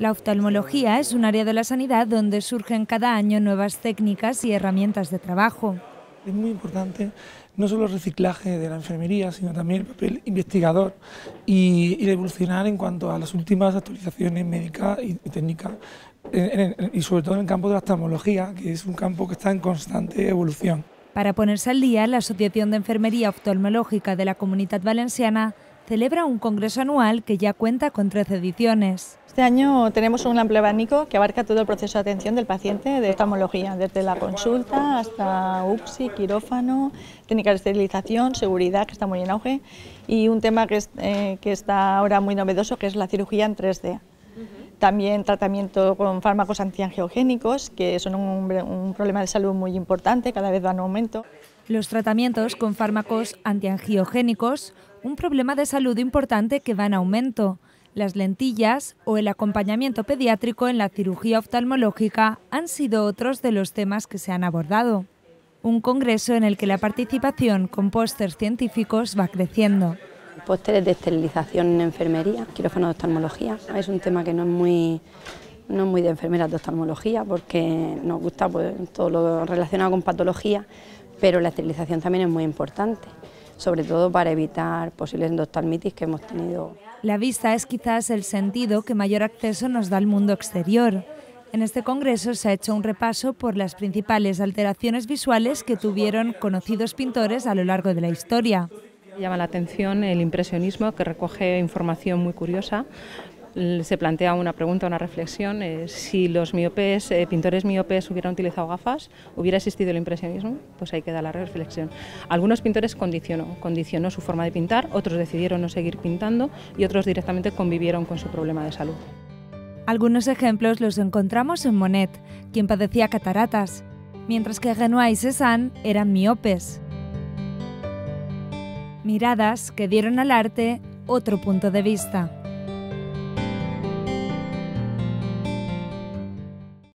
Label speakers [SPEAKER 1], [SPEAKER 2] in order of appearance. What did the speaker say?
[SPEAKER 1] La oftalmología es un área de la sanidad donde surgen cada año nuevas técnicas y herramientas de trabajo.
[SPEAKER 2] Es muy importante no solo el reciclaje de la enfermería, sino también el papel investigador y, y evolucionar en cuanto a las últimas actualizaciones médicas y, técnicas, y sobre todo en el campo de la oftalmología, que es un campo que está en constante evolución.
[SPEAKER 1] Para ponerse al día, la Asociación de Enfermería Oftalmológica de la Comunidad Valenciana celebra un congreso anual que ya cuenta con 13 ediciones.
[SPEAKER 3] Este año tenemos un amplio abanico que abarca todo el proceso de atención del paciente de oftalmología, desde la consulta hasta UPSI, quirófano, técnicas de esterilización, seguridad, que está muy en auge, y un tema que, eh, que está ahora muy novedoso, que es la cirugía en 3D. También tratamiento con fármacos antiangiogénicos, que son un, un problema de salud muy importante, cada vez va en aumento.
[SPEAKER 1] Los tratamientos con fármacos antiangiogénicos, un problema de salud importante que va en aumento. Las lentillas o el acompañamiento pediátrico en la cirugía oftalmológica han sido otros de los temas que se han abordado. Un congreso en el que la participación con pósters científicos va creciendo.
[SPEAKER 4] Pósteres de esterilización en enfermería, quirófano de oftalmología. Es un tema que no es muy, no muy de enfermeras de oftalmología porque nos gusta pues, todo lo relacionado con patología, pero la esterilización también es muy importante, sobre todo para evitar posibles endoftalmitis que hemos tenido.
[SPEAKER 1] La vista es quizás el sentido que mayor acceso nos da al mundo exterior. En este congreso se ha hecho un repaso por las principales alteraciones visuales que tuvieron conocidos pintores a lo largo de la historia.
[SPEAKER 5] Llama la atención el impresionismo que recoge información muy curiosa se plantea una pregunta, una reflexión, eh, si los miopes, eh, pintores miopes hubieran utilizado gafas, ¿hubiera existido el impresionismo? Pues ahí queda la reflexión. Algunos pintores condicionó, condicionó su forma de pintar, otros decidieron no seguir pintando y otros directamente convivieron con su problema de salud.
[SPEAKER 1] Algunos ejemplos los encontramos en Monet, quien padecía cataratas, mientras que Renoir y Cézanne eran miopes. Miradas que dieron al arte otro punto de vista.